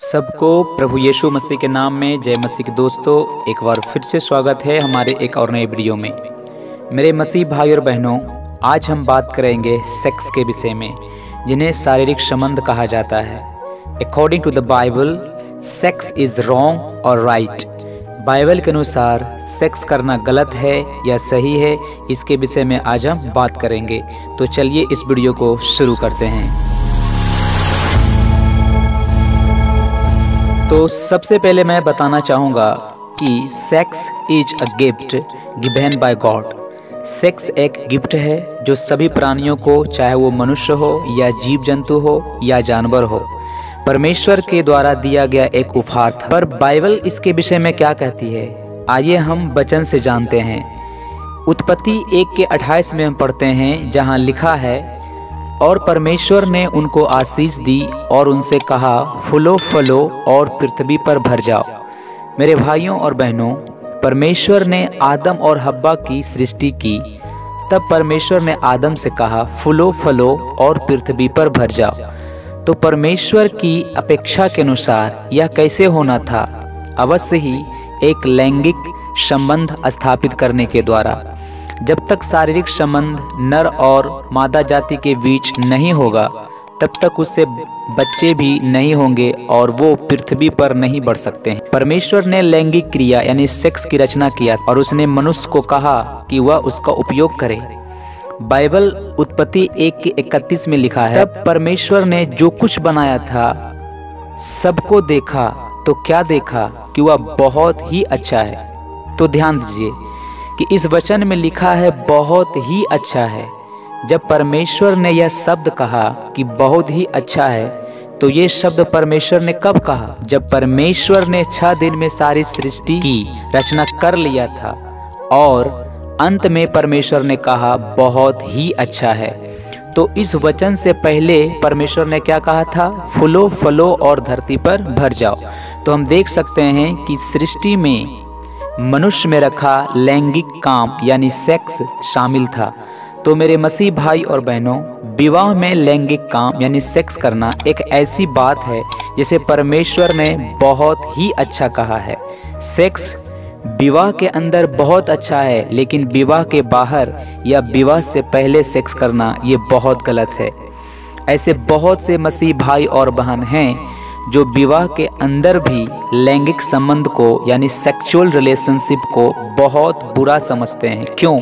सबको प्रभु यीशु मसीह के नाम में जय मसीह के दोस्तों, एक बार फिर से स्वागत है हमारे एक और नए वीडियो में। मेरे मसीह भाई और बहनों, आज हम बात करेंगे सेक्स के विषय में, जिन्हें शारीरिक संबंध कहा जाता है। According to the Bible sex is wrong और राइट बाइबल के अनुसार सेक्स करना गलत है या सही है, इसके विषय में आज हम बात करेंगे। तो चलिए इस वीडियो को शुरू करते हैं। तो सबसे पहले मैं बताना चाहूँगा कि sex is a gift given by God sex एक गिफ्ट है जो सभी प्राणियों को, चाहे वो मनुष्य हो या जीव जंतु हो या जानवर हो, परमेश्वर के द्वारा दिया गया एक उपहार था। पर बाइबल इसके विषय में क्या कहती है? आइए हम वचन से जानते हैं। उत्पत्ति एक के अट्ठाईस में हम पढ़ते हैं, जहाँ लिखा है और परमेश्वर ने उनको आशीष दी और उनसे कहा, फुलो, फलो और पृथ्वी पर भर जाओ। मेरे भाइयों और बहनों, परमेश्वर ने आदम और हब्बा की सृष्टि की। तब परमेश्वर ने आदम से कहा, फुलो, फलो और पृथ्वी पर भर जाओ। तो परमेश्वर की अपेक्षा के अनुसार यह कैसे होना था? अवश्य ही एक लैंगिक संबंध स्थापित करने के द्वारा। जब तक शारीरिक संबंध नर और मादा जाति के बीच नहीं होगा, तब तक उससे बच्चे भी नहीं होंगे और वो पृथ्वी पर नहीं बढ़ सकते हैं। परमेश्वर ने लैंगिक क्रिया यानी सेक्स की रचना किया और उसने मनुष्य को कहा कि वह उसका उपयोग करे। बाइबल उत्पत्ति एक के इकतीस में लिखा है, तब परमेश्वर ने जो कुछ बनाया था, सबको देखा तो क्या देखा कि वह बहुत ही अच्छा है? तो ध्यान दीजिए कि इस वचन में लिखा है, बहुत ही अच्छा है। जब परमेश्वर ने यह शब्द कहा कि बहुत ही अच्छा है तो ये शब्द परमेश्वर ने कब कहा? जब परमेश्वर ने छह दिन में सारी सृष्टि की रचना कर लिया था और अंत में परमेश्वर ने कहा, बहुत ही अच्छा है। तो इस वचन से पहले परमेश्वर ने क्या कहा था? फूलो, फलो और धरती पर भर जाओ। तो हम देख सकते हैं कि सृष्टि में मनुष्य में रखा लैंगिक काम यानी सेक्स शामिल था। तो मेरे मसीह भाई और बहनों, विवाह में लैंगिक काम यानी सेक्स करना एक ऐसी बात है जिसे परमेश्वर ने बहुत ही अच्छा कहा है। सेक्स विवाह के अंदर बहुत अच्छा है, लेकिन विवाह के बाहर या विवाह से पहले सेक्स करना ये बहुत गलत है। ऐसे बहुत से मसीह भाई और बहन हैं जो विवाह के अंदर भी लैंगिक संबंध को, यानी सेक्सुअल रिलेशनशिप को बहुत बुरा समझते हैं। क्यों?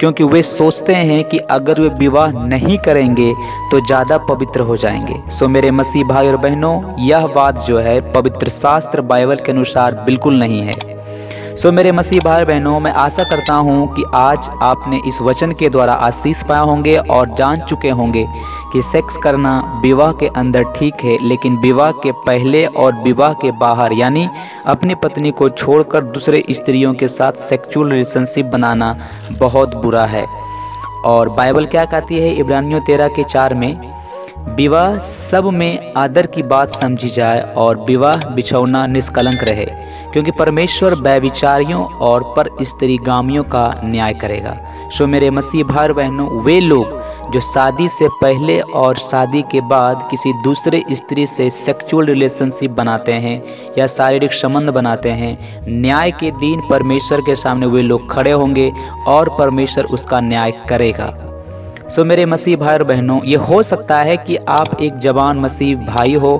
क्योंकि वे सोचते हैं कि अगर वे विवाह नहीं करेंगे तो ज़्यादा पवित्र हो जाएँगे। सो मेरे मसीह भाई और बहनों, यह बात जो है, पवित्र शास्त्र बाइबल के अनुसार बिल्कुल नहीं है। सो मेरे मसीह भाई बहनों, मैं आशा करता हूँ कि आज आपने इस वचन के द्वारा आशीष पाया होंगे और जान चुके होंगे कि सेक्स करना विवाह के अंदर ठीक है, लेकिन विवाह के पहले और विवाह के बाहर, यानी अपनी पत्नी को छोड़कर दूसरे स्त्रियों के साथ सेक्सुअल रिलेशनशिप बनाना बहुत बुरा है। और बाइबल क्या कहती है इब्रानियों तेरह के चार में? विवाह सब में आदर की बात समझी जाए और विवाह बिछौना निष्कलंक रहे, क्योंकि परमेश्वर व्यविचारियों और पर स्त्री गामियों का न्याय करेगा। सो मेरे मसीह भाई बहनों वे लोग जो शादी से पहले और शादी के बाद किसी दूसरे स्त्री से सेक्सुअल रिलेशनशिप बनाते हैं या शारीरिक संबंध बनाते हैं, न्याय के दिन परमेश्वर के सामने वे लोग खड़े होंगे और परमेश्वर उसका न्याय करेगा। सो मेरे मसीह भाई और बहनों ये हो सकता है कि आप एक जवान मसीह भाई हो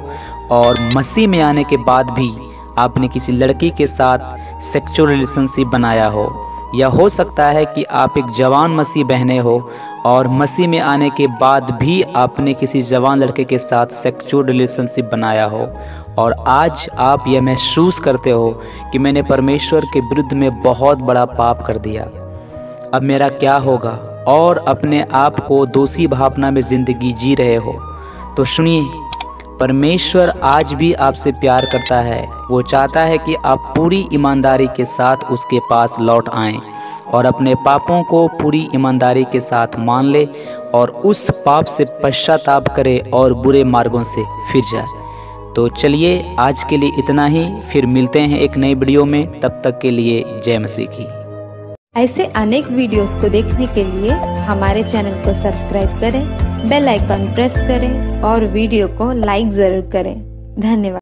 और मसीह में आने के बाद भी आपने किसी लड़की के साथ सेक्सुअल रिलेशनशिप बनाया हो। या हो सकता है कि आप एक जवान मसीह बहने हो और मसीह में आने के बाद भी आपने किसी जवान लड़के के साथ सेक्चुअल रिलेशनशिप बनाया हो। और आज आप यह महसूस करते हो कि मैंने परमेश्वर के विरुद्ध में बहुत बड़ा पाप कर दिया। अब मेरा क्या होगा? और अपने आप को दोषी भावना में ज़िंदगी जी रहे हो। तो सुनिए परमेश्वर आज भी आपसे प्यार करता है। वो चाहता है कि आप पूरी ईमानदारी के साथ उसके पास लौट आएँ और अपने पापों को पूरी ईमानदारी के साथ मान ले और उस पाप से पश्चाताप करे और बुरे मार्गों से फिर जाए। तो चलिए, आज के लिए इतना ही। फिर मिलते हैं एक नई वीडियो में। तब तक के लिए जय मसीह की। ऐसे अनेक वीडियोस को देखने के लिए हमारे चैनल को सब्सक्राइब करें, बेल आइकॉन प्रेस करें और वीडियो को लाइक ज़रूर करें। धन्यवाद।